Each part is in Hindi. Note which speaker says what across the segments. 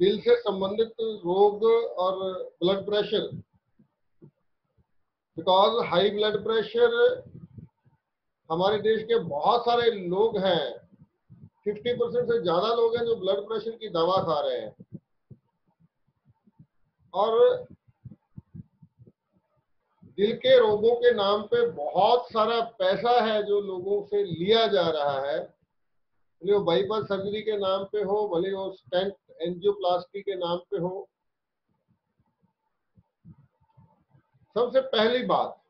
Speaker 1: दिल से संबंधित रोग और blood pressure because high blood pressure हमारे देश के बहुत सारे लोग हैं। 50 परसेंट से ज़्यादा लोग हैं जो ब्लड प्रेशर की दवा खा रहे हैं। और दिल के रोगों के नाम पे बहुत सारा पैसा है जो लोगों से लिया जा रहा है। भले वो बाईपास सर्जरी के नाम पे हो, भले वो स्टेंट एंजियोप्लास्टी के नाम पे हो। सबसे पहली बात,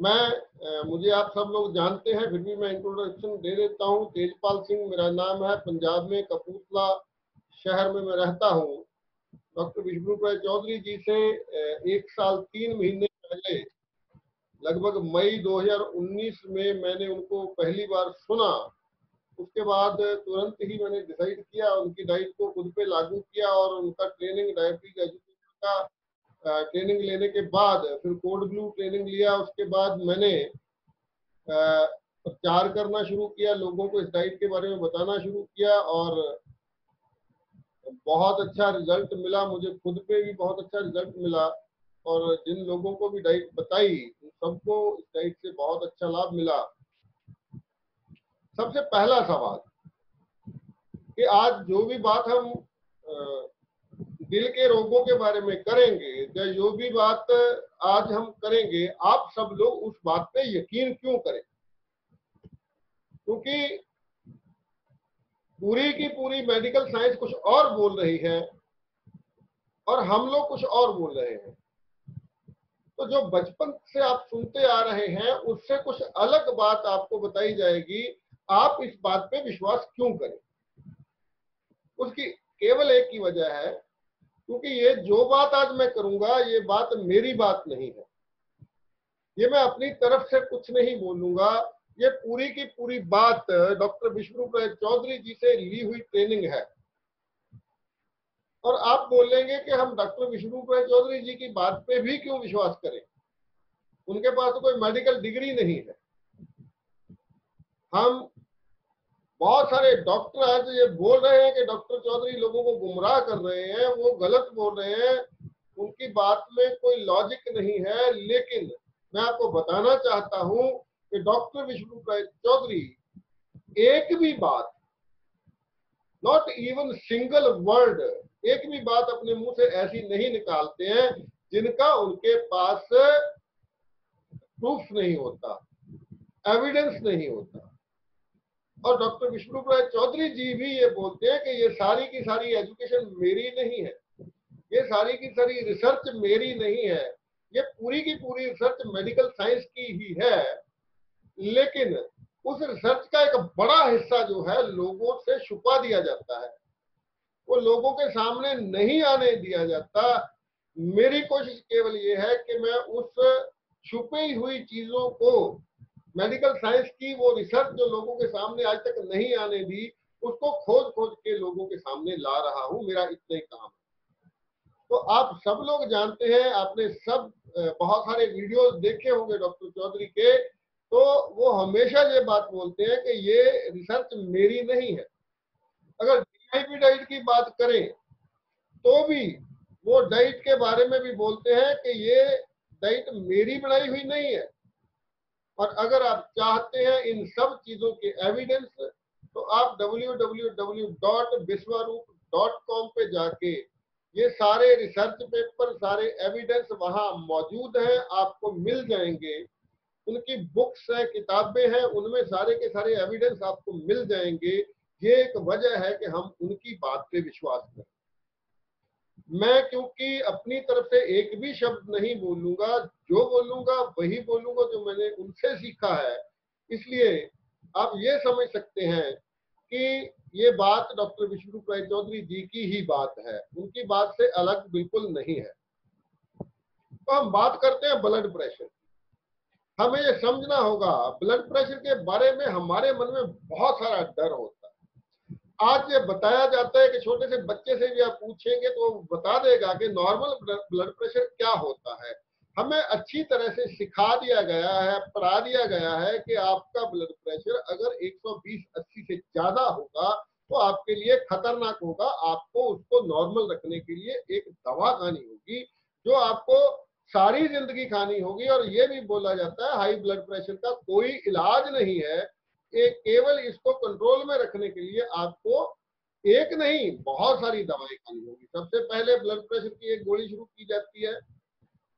Speaker 1: मैं मुझे आप सब लोग जानते हैं, फिर भी मैं इंट्रोडक्शन दे देता हूँ। तेजपाल सिंह मेरा नाम है, पंजाब में कपूरथला शहर में मैं रहता हूँ। डॉक्टर विष्णु चौधरी जी से एक साल तीन महीने पहले, लगभग मई 2019 में मैंने उनको पहली बार सुना। उसके बाद तुरंत ही मैंने डिसाइड किया, उनकी डाइट को खुद पे लागू किया और उनका ट्रेनिंग डायबिटीज़ एजुकेशन का ट्रेनिंग लेने के बाद फिर कोड ब्लू ट्रेनिंग लिया। उसके बाद मैंने प्रचार करना शुरू किया, लोगों को इस डाइट के बारे में बताना शुरू किया और बहुत अच्छा रिज़ल्ट मिला। मुझे खुद पे भी बहुत अच्छा रिज़ल्ट मिला और जिन लोगों को भी डाइट बताई, उन सबको इस डाइट से बहुत अच्छा लाभ मिला। सबसे पहला सवाल कि आज जो भी बात हम दिल के रोगों के बारे में करेंगे या जो भी बात आज हम करेंगे, आप सब लोग उस बात पे यकीन क्यों करें? क्योंकि पूरी की पूरी मेडिकल साइंस कुछ और बोल रही है और हम लोग कुछ और बोल रहे हैं। तो जो बचपन से आप सुनते आ रहे हैं, उससे कुछ अलग बात आपको बताई जाएगी आप इस बात पे विश्वास क्यों करें? उसकी केवल एक ही वजह है, क्योंकि ये जो बात आज मैं करूँगा, ये बात मेरी बात नहीं है। ये मैं अपनी तरफ़ से कुछ नहीं बोलूँगा। ये पूरी की पूरी बात डॉक्टर विष्णु चौधरी जी से ली हुई ट्रेनिंग है। और आप बोलेंगे कि हम डॉक्टर विष्णु चौधरी जी की बात पे भी क्यों विश्वास करें? उनके पास तो कोई मेडिकल डिग्री नहीं है। हम बहुत सारे डॉक्टर आज ये बोल रहे हैं कि डॉक्टर चौधरी लोगों को गुमराह कर रहे हैं, वो गलत बोल रहे हैं। उनकी बात में कोई लॉजिक नहीं है, लेकिन मैं आपको बताना चाहता हूँ कि डॉक्टर विष्णु चौधरी, एक भी बात नॉट इवन सिंगल वर्ड एक भी बात अपने मुँह से ऐसी नहीं निकालते हैं जिनका उनके पास प्रूफ नहीं होता एविडेंस नहीं होता। और डॉक्टर विष्णु प्रसाद चौधरी जी भी ये बोलते हैं कि ये सारी की सारी एजुकेशन मेरी नहीं है। ये सारी की सारी रिसर्च मेरी नहीं है। ये पूरी की पूरी रिसर्च मेडिकल साइंस की ही है। लेकिन उस रिसर्च का एक बड़ा हिस्सा जो है, लोगों से छुपा दिया जाता है। वो लोगों के सामने नहीं आने दिया जाता। मेरी कोशिश केवल ये है कि मैं उस छुपी हुई चीज़ों को मेडिकल साइंस की वो रिसर्च जो लोगों के सामने आज तक नहीं आने दी, उसको खोज खोज के लोगों के सामने ला रहा हूँ, मेरा इतना ही काम तो आप सब लोग जानते हैं, आपने सब बहुत सारे वीडियोस देखे होंगे डॉक्टर चौधरी के तो वो हमेशा ये बात बोलते हैं कि ये रिसर्च मेरी नहीं है। अगर डीआईपी डाइट की बात करें तो भी वो डाइट के बारे में भी बोलते हैं कि ये डाइट मेरी बनाई हुई नहीं है। और अगर आप चाहते हैं इन सब चीज़ों के एविडेंस तो आप www.biswaroop.com पे जाके ये सारे रिसर्च पेपर सारे एविडेंस वहाँ मौजूद हैं, आपको मिल जाएँगे। उनकी बुक्स है, किताबें हैं, उनमें सारे के सारे एविडेंस आपको मिल जाएँगे। ये एक वजह है कि हम उनकी बात पे विश्वास करें। मैं क्योंकि अपनी तरफ़ से एक भी शब्द नहीं बोलूँगा, जो बोलूँगा वही बोलूँगा जो मैंने उनसे सीखा है। इसलिए आप ये समझ सकते हैं कि ये बात डॉक्टर विष्णु राय चौधरी जी की ही बात है। उनकी बात से अलग बिल्कुल नहीं है। तो हम बात करते हैं ब्लड प्रेशर हमें ये समझना होगा ब्लड प्रेशर के बारे में हमारे मन में बहुत सारा डर होता आज ये बताया जाता है कि छोटे से बच्चे से भी आप पूछेंगे तो वो बता देगा कि नॉर्मल ब्लड प्रेशर क्या होता है। हमें अच्छी तरह से सिखा दिया गया है, पढ़ा दिया गया है कि आपका ब्लड प्रेशर अगर 120 80 से ज़्यादा होगा तो आपके लिए खतरनाक होगा। आपको उसको नॉर्मल रखने के लिए एक दवा खानी होगी, जो आपको सारी ज़िंदगी खानी होगी। और ये भी बोला जाता है हाई ब्लड प्रेशर का कोई इलाज नहीं है एक केवल इसको कंट्रोल में रखने के लिए आपको एक नहीं, बहुत सारी दवाएँ खानी होगी। सबसे पहले ब्लड प्रेशर की एक गोली शुरू की जाती है।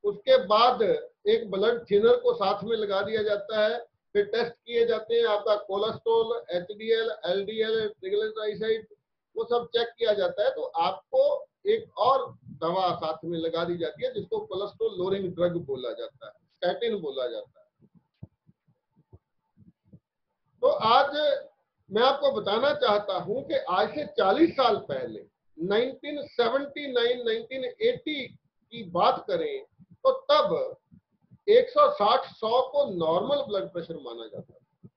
Speaker 1: उसके बाद एक ब्लड थिनर को साथ में लगा दिया जाता है। फिर टेस्ट किए जाते हैं। आपका cholesterol H D L L D L triglyceride वो सब चेक किया जाता है। तो आपको एक और दवा साथ में लगा दी जाती है, जिसको कोलेस्ट्रोल लोरिंग ड्रग बोला जाता है स्टैटिन बोला जाता है। तो आज मैं आपको बताना चाहता हूँ कि आज से 40 साल पहले 1979 1980 की बात करें तो तब 160 100 को नॉर्मल ब्लड प्रेशर माना जाता था।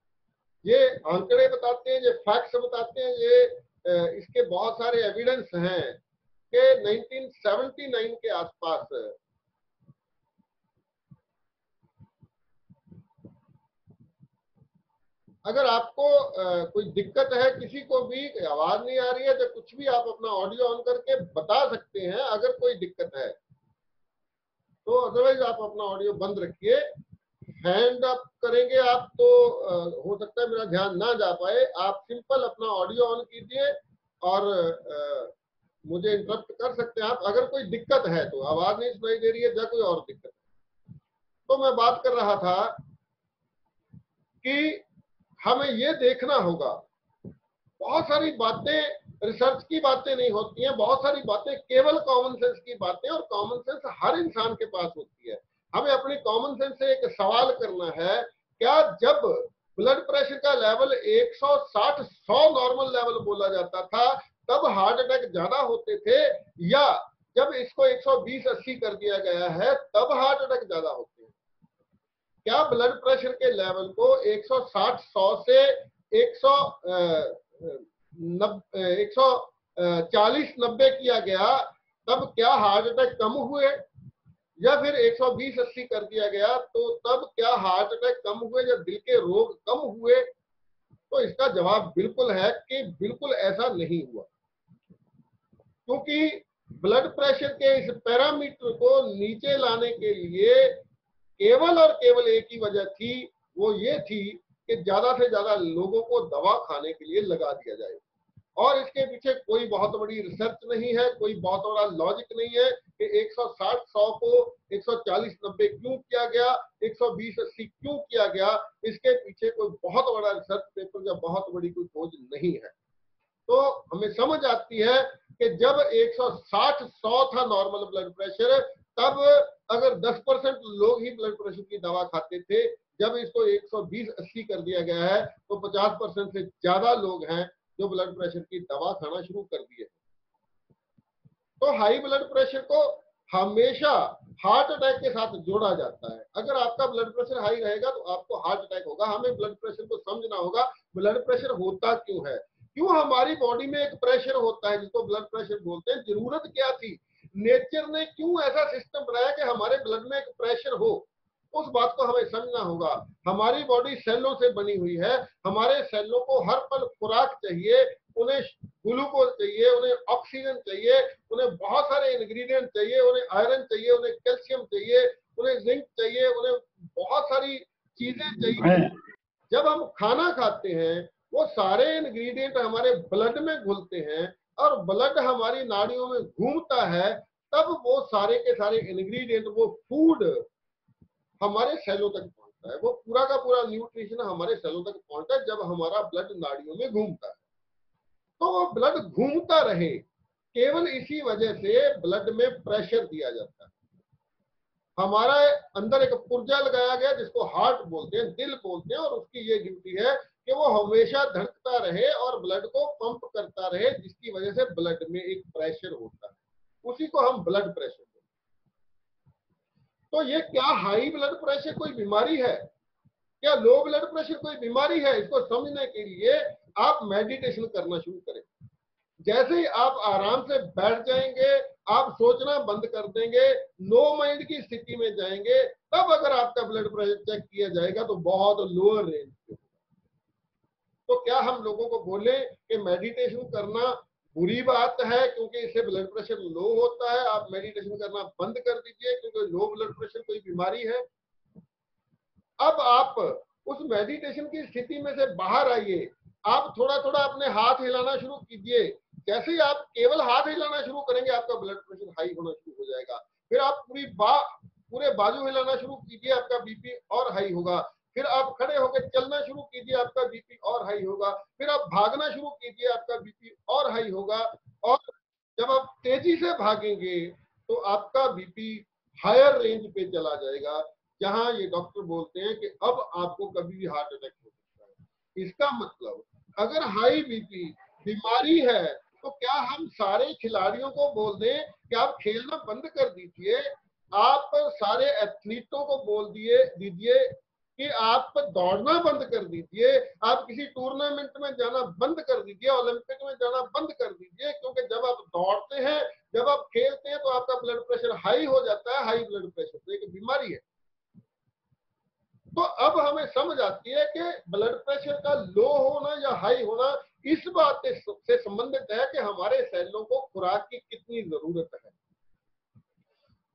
Speaker 1: ये आंकड़े बताते हैं, ये फैक्ट्स बताते हैं, ये इसके बहुत सारे एविडेंस हैं कि 1979 के आसपास अगर आपको कोई दिक्कत है किसी को भी आवाज़ नहीं आ रही है तो कुछ भी आप अपना ऑडियो ऑन करके बता सकते हैं अगर कोई दिक्कत है। तो अदरवाइज़ आप अपना ऑडियो बंद रखिए। हैंड अप करेंगे आप तो हो सकता है मेरा ध्यान ना जा पाए। आप सिंपल अपना ऑडियो ऑन कीजिए और आ, मुझे इंटरप्ट कर सकते हैं आप। अगर कोई दिक्कत है तो आवाज़ नहीं सुनाई दे रही है या कोई और दिक्कत है। तो मैं बात कर रहा था कि हमें ये देखना होगा। बहुत सारी बातें रिसर्च की बातें नहीं होती हैं, बहुत सारी बातें केवल कॉमन सेंस की बातें और कॉमन सेंस हर इंसान के पास होती है। हमें अपनी कॉमन सेंस से एक सवाल करना है, क्या जब ब्लड प्रेशर का लेवल 160 100 नॉर्मल लेवल बोला जाता था, तब हार्ट अटैक ज़्यादा होते थे या जब इसको 120 80 कर दिया गया है, तब हार्ट अटैक ज़्यादा होते क्या ब्लड प्रेशर के लेवल को 160 100 से 100 एक सौ चालीस नब्बे किया गया, तब क्या हार्ट अटैक कम हुए? या फिर 120 अस्सी कर दिया गया तो तब क्या हार्ट अटैक कम हुए या दिल के रोग कम हुए? तो इसका जवाब बिल्कुल है कि बिल्कुल ऐसा नहीं हुआ। क्योंकि ब्लड प्रेशर के इस पैरामीटर को नीचे लाने के लिए केवल और केवल एक ही वजह थी, वो ये थी कि ज़्यादा से ज़्यादा लोगों को दवा खाने के लिए लगा दिया जाए। और इसके पीछे कोई बहुत बड़ी रिसर्च नहीं है, कोई बहुत बड़ा लॉजिक नहीं है कि 160 सौ को 140 90 क्यों किया गया 120 80 क्यों किया गया, इसके पीछे कोई बहुत बड़ा रिसर्च पेपर या बहुत बड़ी कोई खोज नहीं है। तो हमें समझ आती है कि जब 160 सौ था नॉर्मल ब्लड प्रेशर तब अगर 10 परसेंट लोग ही ब्लड प्रेशर की दवा खाते थे, जब इसको 120 80 कर दिया गया है तो 50 परसेंट से ज़्यादा लोग हैं जो ब्लड प्रेशर की दवा खाना शुरू कर दिए तो हाई ब्लड प्रेशर को हमेशा हार्ट अटैक के साथ जोड़ा जाता है। अगर आपका ब्लड प्रेशर हाई रहेगा तो आपको हार्ट अटैक होगा। हमें ब्लड प्रेशर को समझना होगा ब्लड प्रेशर होता क्यों है? क्यों हमारी बॉडी में एक प्रेशर होता है, जिसको ब्लड प्रेशर बोलते हैं? ज़रूरत क्या थी? नेचर ने क्यों ऐसा सिस्टम बनाया कि हमारे ब्लड में एक प्रेशर हो? उस बात को हमें समझना होगा। हमारी बॉडी सेलों से बनी हुई है। हमारे सेलों को हर पल खुराक चाहिए उन्हें ग्लूकोज चाहिए उन्हें ऑक्सीजन चाहिए उन्हें बहुत सारे इंग्रेडिएंट चाहिए उन्हें आयरन चाहिए उन्हें कैल्शियम चाहिए उन्हें जिंक चाहिए उन्हें बहुत सारी चीज़ें चाहिए। जब हम खाना खाते हैं वो सारे इंग्रेडिएंट हमारे ब्लड में घुलते हैं और ब्लड हमारी नाड़ियों में घूमता है, तब वो सारे के सारे इंग्रेडिएंट वो फ़ूड हमारे सेलों तक पहुँचता है। वो पूरा का पूरा न्यूट्रिशन हमारे सेलों तक पहुँचता है जब हमारा ब्लड नाड़ियों में घूमता है। तो वो ब्लड घूमता रहे, केवल इसी वजह से ब्लड में प्रेशर दिया जाता है। हमारा अंदर एक पुर्जा लगाया गया जिसको हार्ट बोलते हैं, दिल बोलते हैं, और उसकी ये ड्यूटी है कि वो हमेशा धड़कता रहे और ब्लड को पंप करता रहे, जिसकी वजह से ब्लड में एक प्रेशर होता है। उसी को हम ब्लड प्रेशर तो ये क्या हाई ब्लड प्रेशर कोई बीमारी है? क्या लो ब्लड प्रेशर कोई बीमारी है? इसको समझने के लिए आप मेडिटेशन करना शुरू करें। जैसे ही आप आराम से बैठ जाएँगे, आप सोचना बंद कर देंगे नो माइंड की स्थिति में जाएँगे, तब अगर आपका ब्लड प्रेशर चेक किया जाएगा तो बहुत लोअर रेंज तो क्या हम लोगों को बोले कि मेडिटेशन करना बुरी बात है क्योंकि इससे ब्लड प्रेशर लो होता है? आप मेडिटेशन करना बंद कर दीजिए क्योंकि लो ब्लड प्रेशर कोई बीमारी है। अब आप उस मेडिटेशन की स्थिति में से बाहर आइए। आप थोड़ा थोड़ा अपने हाथ हिलाना शुरू कीजिए। जैसे ही आप केवल हाथ हिलाना शुरू करेंगे, आपका ब्लड प्रेशर हाई होना शुरू हो जाएगा। फिर आप पूरी बा, पूरे बाजू हिलाना शुरू कीजिए, आपका बीपी और हाई होगा। फिर आप खड़े होकर चलना शुरू कीजिए, आपका बीपी और हाई होगा। फिर आप भागना शुरू कीजिए, आपका बीपी और हाई होगा। और जब आप तेज़ी से भागेंगे तो आपका बीपी हायर रेंज पे चला जाएगा, जहाँ ये डॉक्टर बोलते हैं कि अब आपको कभी भी हार्ट अटैक हो सकता है। इसका मतलब अगर हाई बीपी बीमारी है तो क्या हम सारे खिलाड़ियों को बोल दें कि आप खेलना बंद कर दीजिए, आप सारे एथलीटों को बोल दिए, दीजिए कि आप दौड़ना बंद कर दीजिए, आप किसी टूर्नामेंट में जाना बंद कर दीजिए ओलंपिक में जाना बंद कर दीजिए, क्योंकि जब आप दौड़ते हैं, जब आप खेलते हैं तो आपका ब्लड प्रेशर हाई हो जाता है हाई ब्लड प्रेशर तो एक बीमारी है। तो अब हमें समझ आती है कि ब्लड प्रेशर का लो होना या हाई होना, इस बात से संबंधित है कि हमारे सेलों को खुराक की कितनी ज़रूरत है।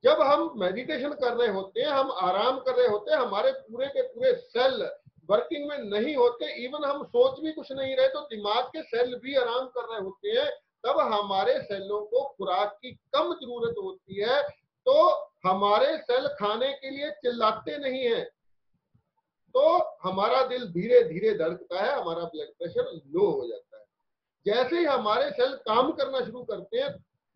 Speaker 1: जब हम मेडिटेशन कर रहे होते हैं, हम आराम कर रहे होते हैं, हमारे पूरे के पूरे सेल वर्किंग में नहीं होते इवन हम सोच भी कुछ नहीं रहे तो दिमाग के सेल भी आराम कर रहे होते हैं, तब हमारे सेलों को खुराक की कम ज़रूरत होती है तो हमारे सेल खाने के लिए चिल्लाते नहीं है। तो हमारा दिल धीरे धीरे धड़कता है, हमारा ब्लड प्रेशर लो हो जाता है। जैसे ही हमारे सेल काम करना शुरू करते हैं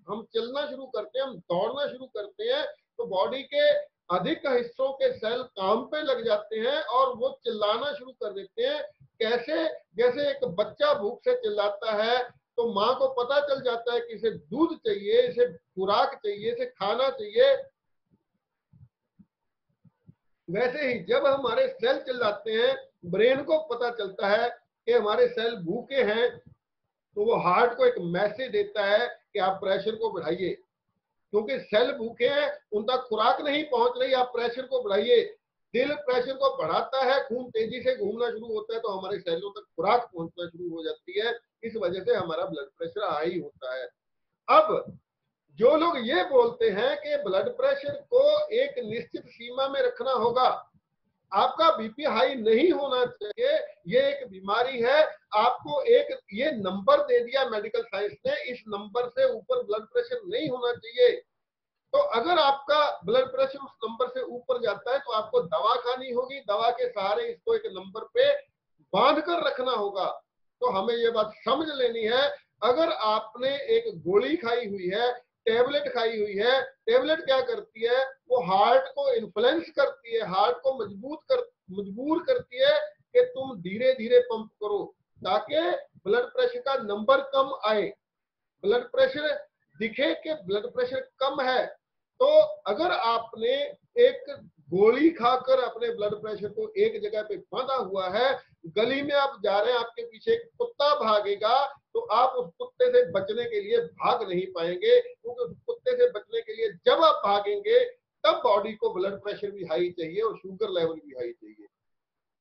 Speaker 1: हम चलना शुरू करते हैं, हम दौड़ना शुरू करते हैं तो बॉडी के अधिक हिस्सों के सेल काम पे लग जाते हैं और वो चिल्लाना शुरू कर देते हैं। कैसे? जैसे एक बच्चा भूख से चिल्लाता है तो माँ को पता चल जाता है कि इसे दूध चाहिए, इसे खुराक चाहिए, इसे खाना चाहिए। वैसे ही जब हमारे सेल चिल्लाते हैं ब्रेन को पता चलता है कि हमारे सेल भूखे हैं तो वो हार्ट को एक मैसेज देता है कि आप प्रेशर को बढ़ाइए। क्योंकि सेल भूखे हैं, उन तक खुराक नहीं पहुँच रही, आप प्रेशर को बढ़ाइए। दिल प्रेशर को बढ़ाता है, खून तेज़ी से घूमना शुरू होता है तो हमारे सेलों तक खुराक पहुँचना शुरू हो जाती है। इस वजह से हमारा ब्लड प्रेशर हाई होता है। अब, जो लोग ये बोलते हैं कि ब्लड प्रेशर को एक निश्चित सीमा में रखना होगा आपका बीपी हाई नहीं होना चाहिए, ये एक बीमारी है। आपको एक, ये नंबर दे दिया मेडिकल साइंस ने, इस नंबर से ऊपर ब्लड प्रेशर नहीं होना चाहिए। तो अगर आपका ब्लड प्रेशर उस नंबर से ऊपर जाता है तो आपको दवा खानी होगी। दवा के सहारे इसको एक नंबर पे बाँध कर रखना होगा। तो हमें ये बात समझ लेनी है। अगर आपने एक गोली खाई हुई है टेबलेट खाई हुई है। टेबलेट क्या करती है? वो हार्ट को इन्फ्लुएंस करती है, हार्ट को मज़बूत कर, मजबूर करती है कि तुम धीरे धीरे पंप करो, ताकि ब्लड प्रेशर का नंबर कम आए। ब्लड प्रेशर दिखे कि ब्लड प्रेशर कम है तो अगर आपने एक गोली खाकर अपने ब्लड प्रेशर को एक जगह पे बांधा हुआ है। गली में आप जा रहे हैं, आपके पीछे एक कुत्ता भागेगा तो आप उस कुत्ते से बचने के लिए भाग नहीं पाएँगे, क्योंकि उस कुत्ते से बचने के लिए जब आप भागेंगे, तब बॉडी को ब्लड प्रेशर भी हाई चाहिए और शुगर लेवल भी हाई चाहिए।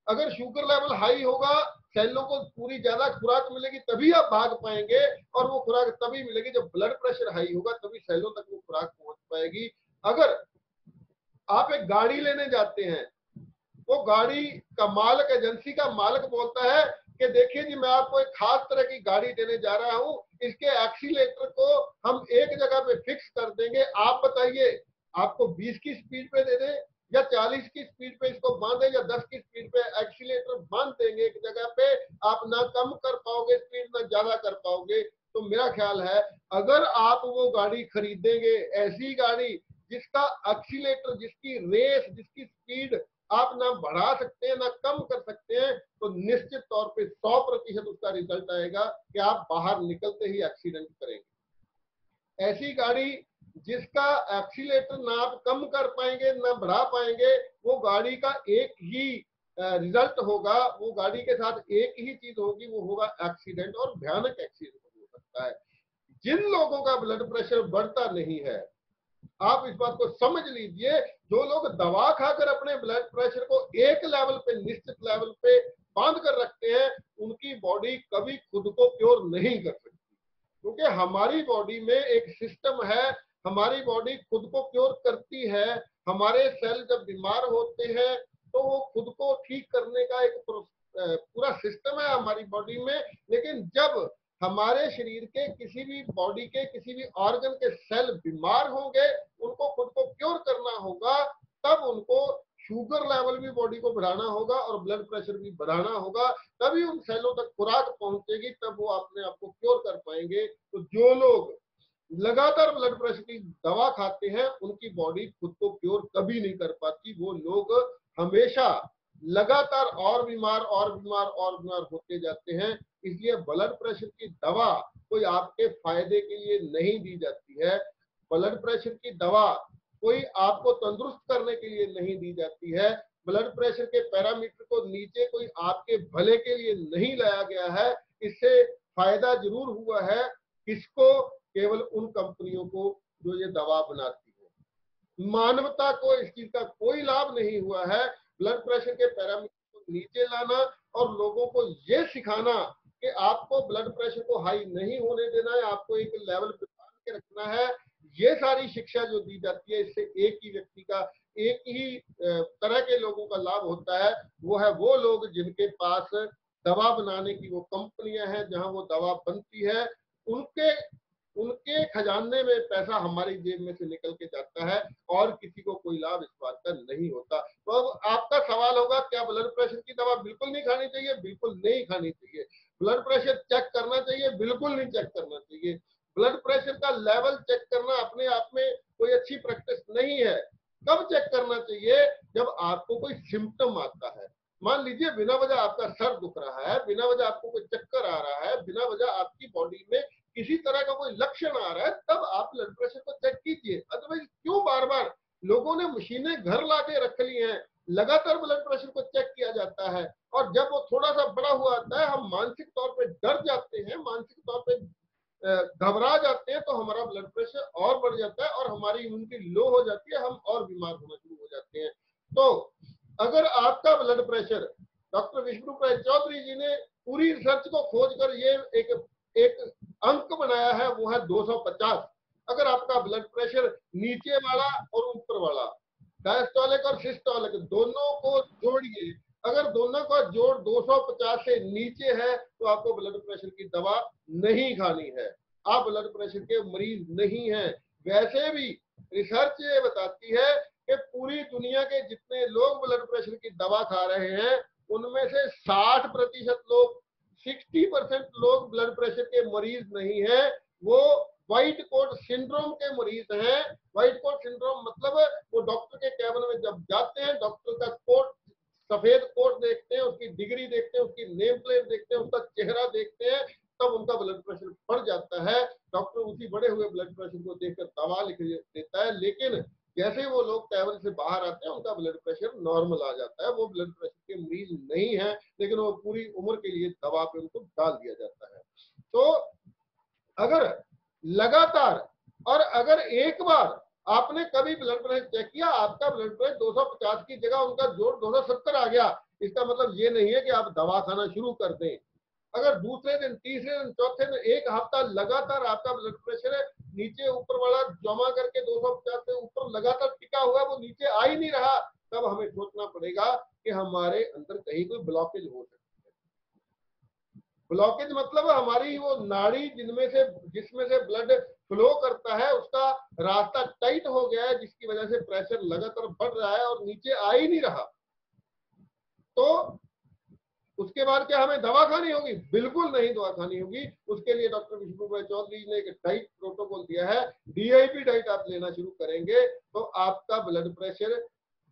Speaker 1: अगर शुगर लेवल हाई होगा सेलों को पूरी ज़्यादा खुराक मिलेगी, तभी आप भाग पाएँगे और वो खुराक तभी मिलेगी जब ब्लड प्रेशर हाई होगा, तभी सेलों तक वो खुराक पहुँच पाएगी। अगर आप एक गाड़ी लेने जाते हैं। वो गाड़ी का मालक, एजेंसी का मालक बोलता है कि देखिए जी, मैं आपको एक खास तरह की गाड़ी देने जा रहा हूँ। इसके एक्सीटर को हम एक जगह पे फिक्स कर देंगे। आप बताइए, आपको 20 की स्पीड पे दे दें या 40 की स्पीड पे इसको बांधे या 10 की स्पीड पे एक्सीटर बाँध देंगे एक जगह पे। आप ना कम कर पाओगे स्पीड, ना ज़्यादा कर पाओगे। तो मेरा ख्याल है, अगर आप वो गाड़ी खरीदेंगे, ऐसी गाड़ी जिसका एक्सीटर जिसकी रेस जिसकी स्पीड आप ना बढ़ा सकते हैं, ना कम कर सकते हैं तो निश्चित तौर पे 100 प्रतिशत उसका रिज़ल्ट आएगा कि आप बाहर निकलते ही एक्सीडेंट करेंगे। ऐसी गाड़ी जिसका एक्सीटर ना आप कम कर पाएँगे, ना बढ़ा पाएँगे, वो गाड़ी का एक ही रिज़ल्ट होगा, वो गाड़ी के साथ एक ही चीज़ होगी, वो होगा एक्सीडेंट और भयानक एक्सीडेंट हो सकता है। जिन लोगों का ब्लड प्रेशर बढ़ता नहीं है आप इस बात को समझ लीजिए, जो लोग दवा खाकर अपने ब्लड प्रेशर को एक लेवल पे, निश्चित लेवल पे बाँध कर रखते हैं, उनकी बॉडी कभी खुद को प्योर नहीं कर सकती। क्योंकि हमारी बॉडी में एक सिस्टम है, हमारी बॉडी खुद को प्योर करती है, हमारे सेल जब बीमार होते हैं तो वो खुद को ठीक करने का एक पूरा सिस्टम है हमारी बॉडी में, लेकिन जब हमारे शरीर के किसी भी बॉडी के, किसी भी ऑर्गन के सेल बीमार होंगे, उनको खुद को क्योर करना होगा, तब उनको शुगर लेवल भी बॉडी को बढ़ाना होगा और ब्लड प्रेशर भी बढ़ाना होगा, तभी उन सेलों तक खुराक पहुंचेगी, तब वो अपने आप को क्योर कर पाएँगे। तो जो लोग लगातार ब्लड प्रेशर की दवा खाते हैं, उनकी बॉडी खुद को क्योर कभी नहीं कर पाती। वो लोग हमेशा लगातार और बीमार और बीमार और बीमार होते जाते हैं। इसलिए ब्लड प्रेशर की दवा कोई आपके फ़ायदे के लिए नहीं दी जाती है। ब्लड प्रेशर की दवा कोई आपको तंदुरुस्त करने के लिए नहीं दी जाती है। ब्लड प्रेशर के पैरामीटर को नीचे कोई आपके भले के लिए नहीं लाया गया है। इससे फ़ायदा ज़रूर हुआ है किसको? केवल उन कंपनियों को जो ये दवा बनाती है। मानवता को इस चीज़ का कोई लाभ नहीं हुआ है। ब्लड प्रेशर के पैरामीटर को नीचे लाना और लोगों को ये सिखाना कि आपको ब्लड प्रेशर को हाई नहीं होने देना है, आपको एक लेवल पे के रखना है। ये सारी शिक्षा जो दी जाती है, इससे एक ही व्यक्ति का, एक ही तरह के लोगों का लाभ होता है। वो है वो लोग जिनके पास दवा बनाने की वो कंपनियाँ हैं, जहाँ वो दवा बनती है। उनके उनके खजाने में पैसा हमारी जेब में से निकल के जाता है और किसी को कोई लाभ इस बात का नहीं होता। तो आपका सवाल होगा, क्या ब्लड प्रेशर की दवा बिल्कुल नहीं खानी चाहिए? बिल्कुल नहीं खानी चाहिए। ब्लड प्रेशर चेक करना चाहिए, बिल्कुल नहीं चेक करना चाहिए। ब्लड प्रेशर का लेवल चेक करना अपने आप में कोई अच्छी प्रैक्टिस नहीं है। कब चेक करना चाहिए? जब आपको कोई सिम्टम आता है। मान लीजिए, बिना वजह आपका सर दुख रहा है, बिना वजह आपको कोई चक्कर आ रहा है, बिना वजह आपकी बॉडी में किसी तरह का कोई लक्षण आ रहा है, तब आप ब्लड प्रेशर को चेक कीजिए। अदरवाइज़ क्यों बार बार लोगों ने मशीनें घर ला के रख ली हैं। लगातार ब्लड प्रेशर को चेक किया जाता है। और जब वो थोड़ा सा बड़ा हुआ आता है, हम मानसिक तौर पे डर जाते हैं, मानसिक तौर पे घबरा जाते हैं तो हमारा ब्लड प्रेशर और बढ़ जाता है और हमारी इम्यूनिटी लो हो जाती है, हम और बीमार होना शुरू हो जाते हैं। तो अगर आपका blood pressure doctor Vishnu Chaudhary ji ने पूरी रिसर्च को खोज कर ये एक एक अंक बनाया है, वो है 250 अगर आपका ब्लड प्रेशर नीचे वाला और ऊपर वाला डायस्टोलिक और सिस्टोलिक दोनों को जोड़िए। अगर दोनों का जोड़ 250 से नीचे है तो आपको ब्लड प्रेशर की दवा नहीं खानी है। आप ब्लड प्रेशर के मरीज़ नहीं हैं। वैसे भी रिसर्च ये बताती है कि पूरी दुनिया के जितने लोग ब्लड प्रेशर की दवा खा रहे हैं, उनमें से 60 प्रतिशत लोग 60 परसेंट लोग ब्लड प्रेशर के मरीज़ नहीं है। वो व्हाइट कोट सिंड्रोम के मरीज़ हैं। व्हाइट कोट सिंड्रोम मतलब वो डॉक्टर के कैबिन में जब जाते हैं, डॉक्टर का कोट, सफ़ेद कोट देखते हैं, उसकी डिग्री देखते हैं, उसकी नेम प्लेट देखते हैं, उसका चेहरा देखते हैं, तब उनका ब्लड प्रेशर बढ़ जाता है। डॉक्टर उसी बढ़े हुए ब्लड प्रेशर को देखकर दवा लिख देता है, लेकिन जैसे वो लोग कैबिन से बाहर आते हैं, उनका ब्लड प्रेशर नॉर्मल आ जाता है। वो ब्लड प्रेशर के मरीज़ नहीं है। लेकिन वो पूरी उम्र के लिए दवा पे उनको डाल दिया जाता है। तो अगर लगातार और अगर एक बार आपने कभी ब्लड प्रेशर चेक किया, आपका ब्लड प्रेशर 250 की जगह उनका ज़ोर 270 आ गया, इसका मतलब ये नहीं है कि आप दवा खाना शुरू कर दें। अगर दूसरे दिन, तीसरे दिन, चौथे दिन, एक हफ़्ता लगातार आपका ब्लड प्रेशर है नीचे ऊपर वाला जमा करके दो सौ पचास से ऊपर लगातार टिका हुआ, वो नीचे आ ही नहीं रहा, तब हमें सोचना पड़ेगा कि हमारे अंदर कहीं कोई ब्लॉकेज हो सकती है। ब्लॉकेज मतलब हमारी वो नाड़ी जिनमें से, जिसमें से ब्लड फ्लो करता है, उसका रास्ता टाइट हो गया है, जिसकी वजह से प्रेशर लगातार बढ़ रहा है और नीचे आ ही नहीं रहा। तो उसके बाद क्या हमें दवा खानी होगी? बिल्कुल नहीं दवा खानी होगी। उसके लिए डॉक्टर विष्णु भाई चौधरी ने एक डाइट प्रोटोकॉल दिया है। डीआईपी डाइट आप लेना शुरू करेंगे तो आपका ब्लड प्रेशर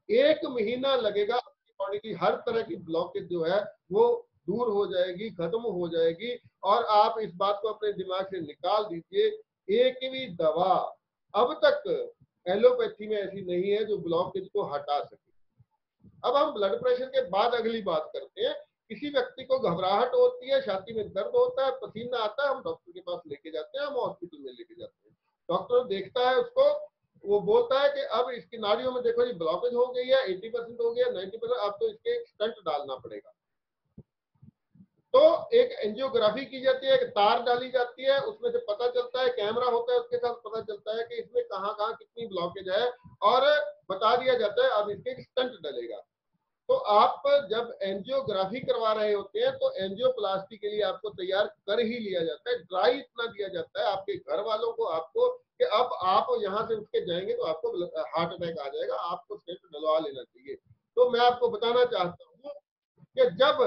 Speaker 1: एक महीना लगेगा की हर तरह की ब्लॉकेज जो है, वो दूर हो जाएगी, खत्म हो जाएगी। और आप इस बात को अपने दिमाग से निकाल दीजिए, एक भी दवा अब तक एलोपैथी में ऐसी नहीं है जो ब्लॉकेज को हटा सके। अब हम ब्लड प्रेशर के बाद अगली बात करते हैं। किसी व्यक्ति को घबराहट होती है, छाती में दर्द होता है, पसीना आता है, हम डॉक्टर के पास लेके जाते हैं, हम हॉस्पिटल में लेके जाते हैं। डॉक्टर देखता है उसको वो बोलता है कि अब इसकी नाड़ियों में देखो जी ब्लॉकेज हो गई है 80 परसेंट हो गया 90 परसेंट अब तो इसके स्टंट डालना पड़ेगा। तो एक एंजियोग्राफी की जाती है, एक तार डाली जाती है, उसमें से पता चलता है कैमरा होता है उसके साथ, पता चलता है कि इसमें कहाँ कहाँ कितनी ब्लॉकेज है, और बता दिया जाता है, अब इसके स्टंट डलेगा। तो आप जब एंजियोग्राफी करवा रहे होते हैं तो एंजियोप्लास्टी के लिए आपको तैयार कर ही लिया जाता है ड्राई इतना दिया जाता है, आपके घर वालों को, आपको कि अब आप यहाँ से उठ के जाएँगे तो आपको हार्ट अटैक आ जाएगा, आपको स्टेंट डलवा लेना चाहिए। तो मैं आपको बताना चाहता हूँ कि जब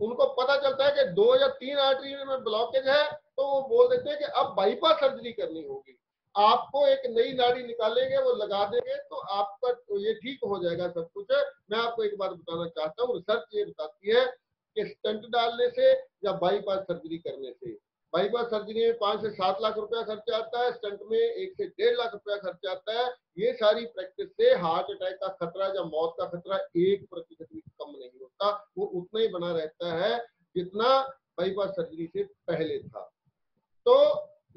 Speaker 1: उनको पता चलता है कि दो या तीन आर्टरी में ब्लॉकेज है तो वो बोल देते हैं कि अब बाईपास सर्जरी करनी होगी। आपको एक नई नाड़ी निकालेंगे, वो लगा देंगे तो आपका तो ये ठीक हो जाएगा सब कुछ। मैं आपको एक बात बताना चाहता हूँ रिसर्च ये बताती है कि स्टंट डालने से या बाईपास सर्जरी करने से बाईपास सर्जरी में पाँच से सात लाख रुपया खर्चा आता है, स्टंट में एक से डेढ़ लाख रुपया खर्चा आता है। ये सारी प्रैक्टिस से हार्ट अटैक का खतरा या मौत का खतरा एक प्रतिशत भी कम नहीं होता, वो उतना ही बना रहता है जितना बाईपास सर्जरी से पहले था। तो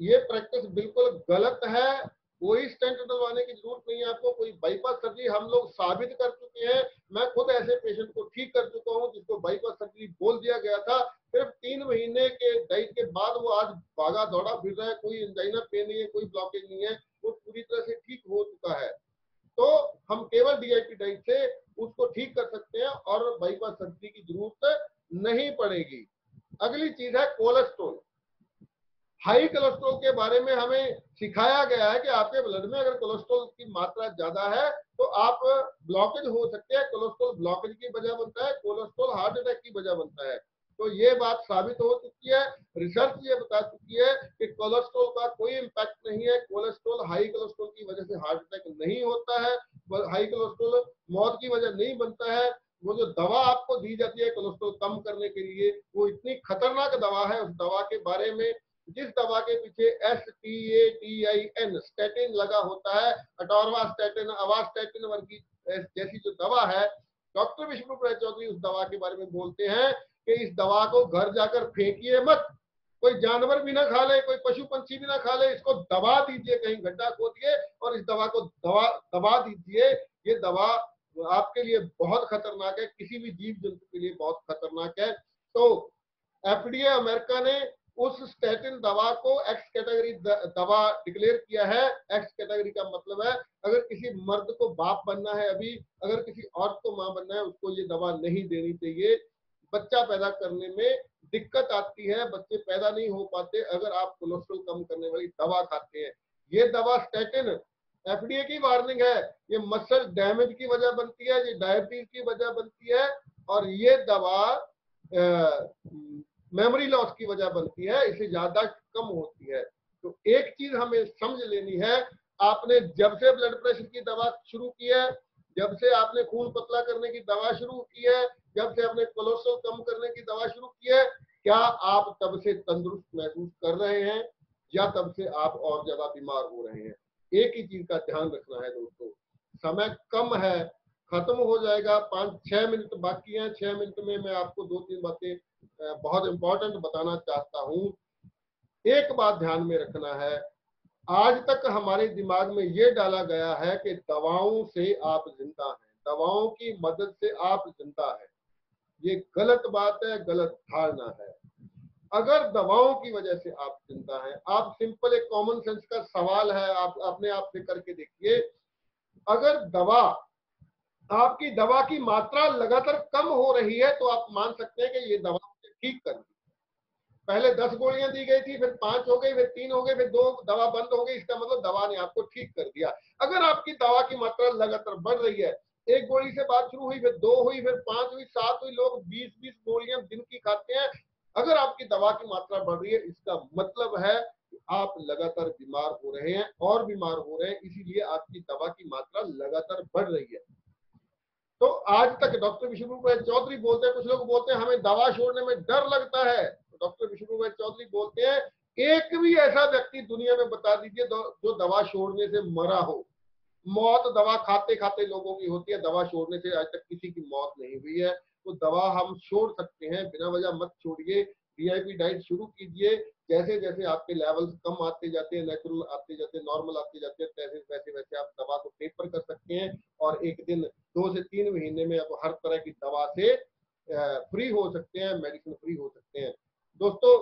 Speaker 1: ये प्रैक्टिस बिल्कुल गलत है, कोई स्टेंट डलवाने की ज़रूरत नहीं है आपको, कोई बाईपास सर्जरी हम लोग साबित कर चुके हैं। मैं खुद ऐसे पेशेंट को ठीक कर चुका हूँ जिसको बाईपास सर्जरी बोल दिया गया था सिर्फ़ तीन महीने के डाइट के बाद वो आज भागा दौड़ा, फिर रहा है, कोई एंजाइना पेन नहीं है, कोई ब्लॉकेज नहीं है, वो पूरी तरह से ठीक हो चुका है। तो हम केवल डीआईपी डाइट से उसको ठीक कर सकते हैं और बाईपास सर्जरी की ज़रूरत नहीं पड़ेगी। अगली चीज़ है कोलेस्ट्रोल हाई कोलेस्ट्रोल के बारे में हमें सिखाया गया है कि आपके ब्लड में अगर कोलेस्ट्रोल की मात्रा ज़्यादा है तो आप ब्लॉकेज हो सकते हैं। कोलेस्ट्रोल ब्लॉकेज की वजह बनता है कोलेस्ट्रोल हार्ट अटैक की वजह बनता है। तो ये बात साबित हो चुकी है रिसर्च ये बता चुकी है कि कोलेस्ट्रोल का कोई इम्पैक्ट नहीं है। कोलेस्ट्रोल हाई कोलेस्ट्रोल की वजह से हार्ट अटैक नहीं होता है हाई कोलेस्ट्रोल मौत की वजह नहीं बनता है। वो जो दवा आपको दी जाती है कोलेस्ट्रोल कम करने के लिए, वो इतनी खतरनाक दवा है उस दवा के बारे में, जिस दवा के पीछे S T A T I N statin लगा होता है अटोरवा स्टेटिन अवास्टेटिन वर्गी जैसी जो दवा है डॉक्टर विष्णु चौधरी उस दवा के बारे में बोलते हैं कि इस दवा को घर जाकर फेंकिए मत। कोई जानवर भी ना खा ले, कोई पशु पंछी भी ना खा ले, इसको दबा दीजिए, कहीं गड्ढा खोदिए और इस दवा को दवा, दबा दीजिए। ये दवा आपके लिए बहुत खतरनाक है, किसी भी जीव जंतु के लिए बहुत खतरनाक है। तो एफडीए अमेरिका ने उस स्टेटिन दवा को एक्स कैटेगरी दवा डिक्लेयर किया है। एक्स कैटेगरी का मतलब है, अगर किसी मर्द को बाप बनना है अभी, अगर किसी औरत को माँ बनना है, उसको ये दवा नहीं देनी चाहिए। बच्चा पैदा करने में दिक्कत आती है, बच्चे पैदा नहीं हो पाते, अगर आप कोलेस्ट्रॉल कम करने वाली दवा खाते हैं। ये दवा स्टेटिन एफडीए की वार्निंग है। ये मसल डैमेज की वजह बनती है, ये डायबिटीज़ की वजह बनती है, और ये दवा मेमोरी लॉस की वजह बनती है इसे ज़्यादा कम होती है। तो एक चीज़ हमें समझ लेनी है, आपने जब से ब्लड प्रेशर की दवा शुरू की है, जब से आपने खून पतला करने की दवा शुरू की है जब से आपने कोलेस्ट्रॉल कम करने की दवा शुरू की है, क्या आप तब से तंदुरुस्त महसूस कर रहे हैं? या तब से आप और ज़्यादा बीमार हो रहे हैं? एक ही चीज़ का ध्यान रखना है दोस्तों। समय कम है, खत्म हो जाएगा। पाँच, छह मिनट बाकी है। छह मिनट में मैं आपको दो तीन बातें बहुत इंपॉर्टेंट बताना चाहता हूँ। एक बात ध्यान में रखना है। आज तक हमारे दिमाग में ये डाला गया है कि दवाओं से आप ज़िंदा हैं। दवाओं की मदद से आप ज़िंदा है। ये गलत बात है, गलत धारणा है। अगर दवाओं की वजह से आप चिंता है, आप सिंपल एक कॉमन सेंस का सवाल है, आप अपने आप से करके देखिए। अगर दवा, आपकी दवा की मात्रा लगातार कम हो रही है तो आप मान सकते हैं कि ये दवा ठीक कर दी। पहले दस गोलियाँ दी गई थी, फिर पाँच हो गई, फिर तीन हो गई, फिर दो दवा बंद हो गई, इसका मतलब दवा ने आपको ठीक कर दिया। अगर आपकी दवा की मात्रा लगातार बढ़ रही है एक गोली से बात शुरू हुई, फिर दो हुई, फिर पाँच हुई, सात हुई, लोग बीस बीस गोलियाँ दिन की खाते हैं। अगर आपकी दवा की मात्रा बढ़ रही है, इसका मतलब है आप लगातार बीमार हो रहे हैं और बीमार हो रहे हैं, इसीलिए आपकी दवा की मात्रा लगातार बढ़ रही है। तो आज तक डॉक्टर विष्णु चौधरी बोलते हैं, कुछ लोग बोलते हैं, हमें दवा छोड़ने में डर लगता है। तो डॉक्टर विष्णु चौधरी बोलते हैं, एक भी ऐसा व्यक्ति दुनिया में बता दीजिए जो दवा छोड़ने से मरा हो। मौत दवा खाते खाते लोगों की होती है, दवा छोड़ने से आज तक किसी की मौत नहीं हुई है। तो दवा हम छोड़ सकते हैं, बिना वजह मत छोड़िए। वीआईपी डाइट शुरू कीजिए, जैसे जैसे आपके लेवल्स कम आते जाते हैं नेचुरल आते जाते हैं नॉर्मल आते जाते हैं, तैसे वैसे वैसे आप दवा को टेपर कर सकते हैं और एक दिन, दो से तीन महीने में आप हर तरह की दवा से फ्री हो सकते हैं मेडिसिन फ्री हो सकते हैं। दोस्तों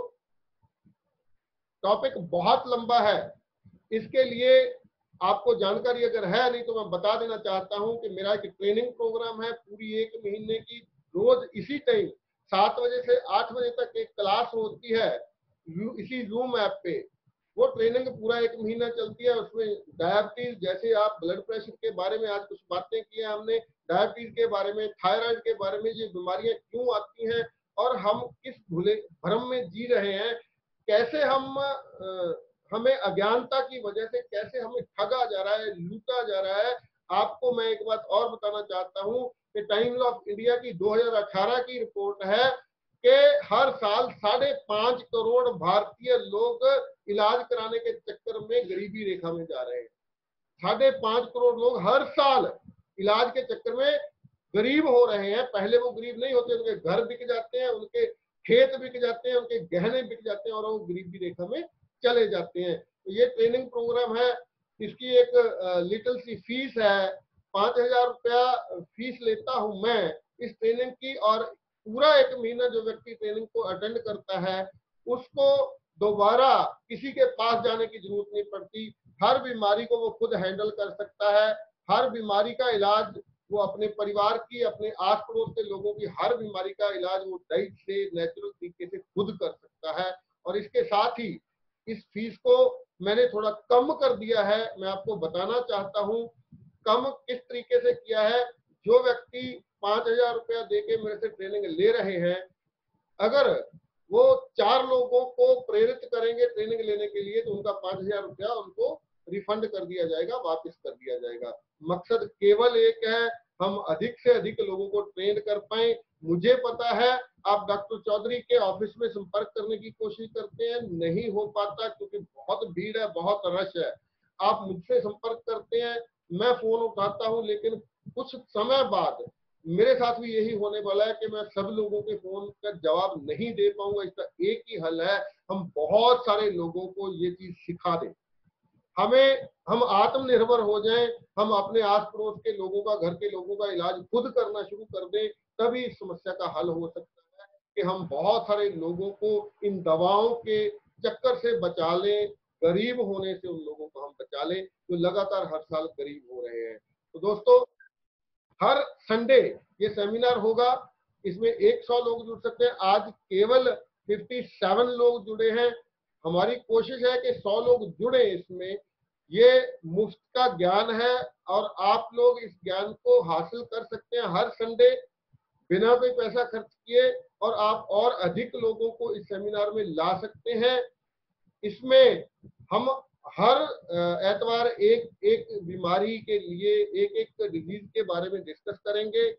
Speaker 1: टॉपिक बहुत लंबा है। इसके लिए आपको जानकारी अगर है नहीं तो मैं बता देना चाहता हूँ कि मेरा एक ट्रेनिंग प्रोग्राम है पूरी एक महीने की, रोज इसी टाइम सात बजे से आठ बजे तक एक क्लास होती है इसी जूम ऐप पे। वो ट्रेनिंग पूरा एक महीना चलती है, उसमें डायबिटीज़ जैसे आप ब्लड प्रेशर के बारे में आज कुछ बातें की है हमने डायबिटीज़ के बारे में थायराइड के बारे में, ये बीमारियाँ क्यों आती हैं और हम किस भूले, भ्रम में जी रहे हैं, कैसे हम हमें अज्ञानता की वजह से कैसे हमें ठगा जा रहा है, लूटा जा रहा है, आपको मैं एक बात और बताना चाहता हूँ कि टाइम्स ऑफ़ इंडिया की 2018 की रिपोर्ट है कि हर साल साढ़े पाँच करोड़ भारतीय लोग इलाज कराने के चक्कर में गरीबी रेखा में जा रहे हैं। साढ़े पाँच करोड़ लोग हर साल इलाज के चक्कर में गरीब हो रहे हैं। पहले वो गरीब नहीं होते, उनके घर बिक जाते हैं, उनके खेत बिक जाते हैं, उनके गहने बिक जाते हैं और वो गरीबी रेखा में चले जाते हैं। तो ये ट्रेनिंग प्रोग्राम है। इसकी एक लिटिल सी फ़ीस है। पाँच हज़ार रुपया फ़ीस लेता हूँ मैं इस ट्रेनिंग की और पूरा एक महीना जो व्यक्ति ट्रेनिंग को अटेंड करता है, उसको दोबारा किसी के पास जाने की ज़रूरत नहीं पड़ती। हर बीमारी को वो खुद हैंडल कर सकता है। हर बीमारी का इलाज वो अपने परिवार की, अपने आस पड़ोस के लोगों की, हर बीमारी का इलाज वो डाइट से नेचुरल तरीके से खुद कर सकता है। और इसके साथ ही इस फ़ीस को मैंने थोड़ा कम कर दिया है, मैं आपको बताना चाहता हूँ, कम किस तरीके से किया है, जो व्यक्ति पाँच हज़ार रुपया दे के मेरे से ट्रेनिंग ले रहे हैं, अगर वो चार लोगों को प्रेरित करेंगे ट्रेनिंग लेने के लिए तो उनका पाँच हज़ार रुपया उनको रिफंड कर दिया जाएगा, वापस कर दिया जाएगा। मकसद केवल एक है हम अधिक से अधिक लोगों को ट्रेन कर पाए। मुझे पता है, आप डॉक्टर चौधरी के ऑफ़िस में संपर्क करने की कोशिश करते हैं, नहीं हो पाता क्योंकि बहुत भीड़ है, बहुत रश है। आप मुझसे संपर्क करते हैं, मैं फ़ोन उठाता हूँ, लेकिन कुछ समय बाद मेरे साथ भी यही होने वाला है कि मैं सब लोगों के फ़ोन का जवाब नहीं दे पाऊँगा। इसका एक ही हल है, हम बहुत सारे लोगों को ये चीज़ सिखा दें। हमें, हम आत्मनिर्भर हो जाएँ, हम अपने आस पड़ोस के लोगों का, घर के लोगों का इलाज खुद करना शुरू कर दें, तभी इस समस्या का हल हो सकता है कि हम बहुत सारे लोगों को इन दवाओं के चक्कर से बचा लें, गरीब होने से उन लोगों को हम बचा लें, जो लगातार हर साल गरीब हो रहे हैं। तो दोस्तों, हर संडे ये सेमिनार होगा, इसमें 100 लोग जुड़ सकते हैं, आज केवल 57 लोग जुड़े हैं हमारी कोशिश है कि 100 लोग जुड़े इसमें। ये मुफ़्त का ज्ञान है और आप लोग इस ज्ञान को हासिल कर सकते हैं हर संडे बिना कोई पैसा खर्च किए और आप और अधिक लोगों को इस सेमिनार में ला सकते हैं। इसमें हम हर एतवार एक एक बीमारी के लिए, एक एक डिज़ीज़ के बारे में डिस्कस करेंगे,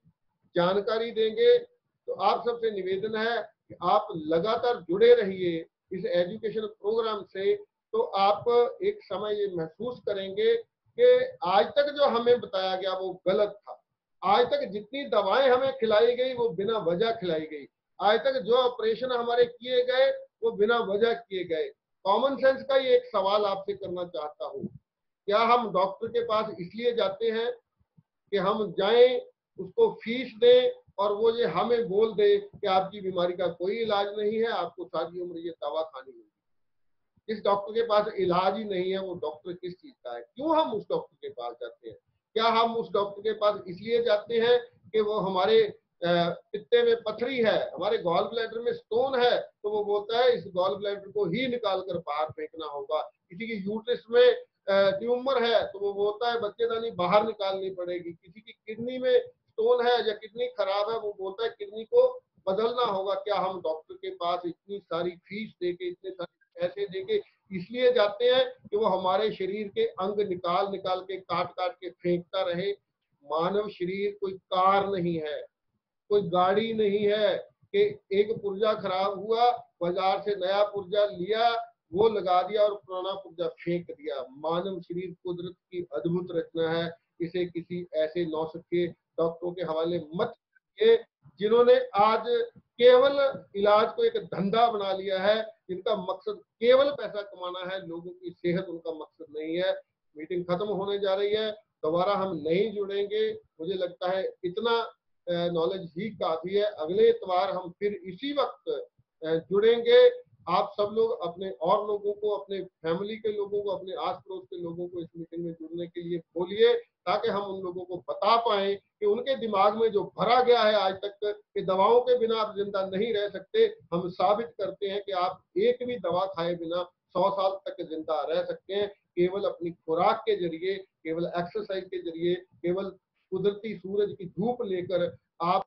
Speaker 1: जानकारी देंगे। तो आप सबसे निवेदन है कि आप लगातार जुड़े रहिए। इस एजुकेशन प्रोग्राम से तो आप एक समय ये महसूस करेंगे कि आज तक जो हमें बताया गया वो गलत था। आज तक जितनी दवाएँ हमें खिलाई गई, वो बिना वजह खिलाई गई। आज तक जो ऑपरेशन हमारे किए गए, वो बिना वजह किए गए। कॉमन सेंस का ये एक सवाल आपसे करना चाहता हूँ। क्या हम डॉक्टर के पास इसलिए जाते हैं कि हम जाएँ, उसको फ़ीस दें और वो ये हमें बोल दे कि आपकी बीमारी का कोई इलाज नहीं है, आपको सारी उम्र ये दवा खानी होगी। जिस डॉक्टर के पास इलाज ही नहीं है, वो डॉक्टर किस चीज़ का है? क्यों हम उस डॉक्टर के पास जाते हैं? क्या हम उस डॉक्टर के पास इसलिए जाते हैं कि वो हमारे पित्ते में पथरी है, हमारे गॉल ब्लैडर में स्टोन है तो वो बोलता है, इस गॉल ब्लैडर को ही निकाल कर बाहर फेंकना होगा। किसी की यूट्रिस में ट्यूमर है तो वो बोलता है, बच्चेदानी बाहर निकालनी पड़ेगी। किसी की किडनी में स्टोन है या किडनी खराब है, वो बोलता है किडनी को बदलना होगा। क्या हम डॉक्टर के पास इतनी सारी फ़ीस दे के इतने सारे पैसे दे के इसलिए जाते हैं कि वो हमारे शरीर के अंग निकाल निकाल के, काट काट के फेंकता रहे। मानव शरीर कोई कार नहीं है, कोई गाड़ी नहीं है कि एक पुर्जा खराब हुआ, बाज़ार से नया पुर्जा लिया, वो लगा दिया और पुराना पुर्जा फेंक दिया। मानव शरीर कुदरत की अद्भुत रचना है। इसे किसी ऐसे नौसखे डॉक्टरों के हवाले मत कीजिए जिन्होंने आज केवल इलाज को एक धंधा बना लिया है जिनका मकसद केवल पैसा कमाना है, लोगों की सेहत उनका मकसद नहीं है। मीटिंग खत्म होने जा रही है, दोबारा हम नहीं जुड़ेंगे। मुझे लगता है इतना नॉलेज ही काफ़ी है। अगले इतवार हम फिर इसी वक्त जुड़ेंगे। आप सब लोग अपने और लोगों को, अपने फैमिली के लोगों को, अपने आस पड़ोस के लोगों को इस मीटिंग में जुड़ने के लिए बोलिए। ताकि हम उन लोगों को बता पाए कि उनके दिमाग में जो भरा गया है आज तक कि दवाओं के बिना आप ज़िंदा नहीं रह सकते, हम साबित करते हैं कि आप एक भी दवा खाए बिना सौ साल तक ज़िंदा रह सकते हैं। केवल अपनी खुराक के ज़रिए, केवल एक्सरसाइज के ज़रिए, केवल कुदरती सूरज की धूप लेकर आप